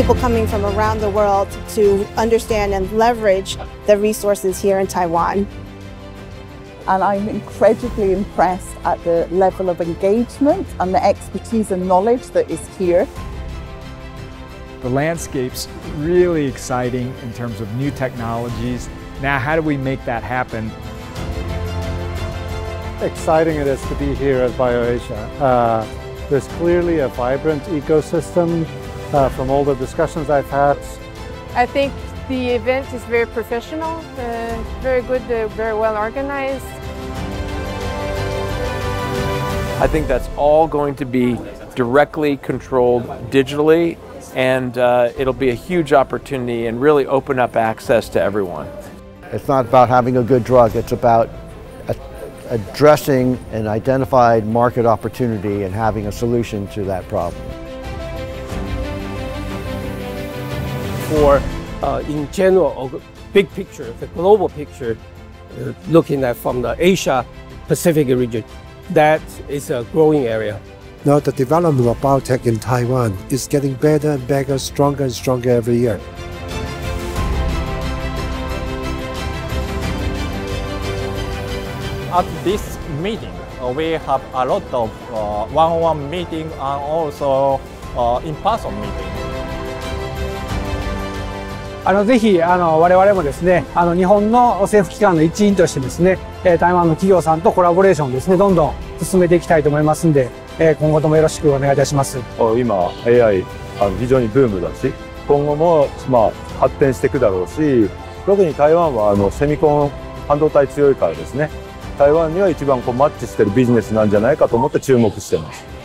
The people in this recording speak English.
people coming from around the world to understand and leverage the resources here in Taiwan. And I'm incredibly impressed at the level of engagement and the expertise and knowledge that is here. The landscape's really exciting in terms of new technologies. Now, how do we make that happen? Exciting it is to be here at BioAsia. Uh, there's clearly a vibrant ecosystem uh, from all the discussions I've had. I think the event is very professional, uh, very good, uh, very well organized. I think that's all going to be directly controlled digitally and uh, it'll be a huge opportunity and really open up access to everyone. It's not about having a good drug, it's about addressing an identified market opportunity and having a solution to that problem. For uh, in general, a big picture, the global picture, uh, looking at from the Asia Pacific region, that is a growing area. Now the development of biotech in Taiwan is getting better and better, stronger and stronger every year. At this meeting, uh, we have a lot of uh, one-on-one meeting and also uh, in-person meeting. あのぜひあの我々もですねあの日本の政府機関の一員としてですねえ台湾の企業さんとコラボレーションをですねどんどん進めていきたいと思いますんでえ今後ともよろしくお願いいたします今 AI あの非常にブームだし今後もまあ発展していくだろうし特に台湾はあのセミコン半導体強いからですね台湾には一番こうマッチしてるビジネスなんじゃないかと思って注目してます。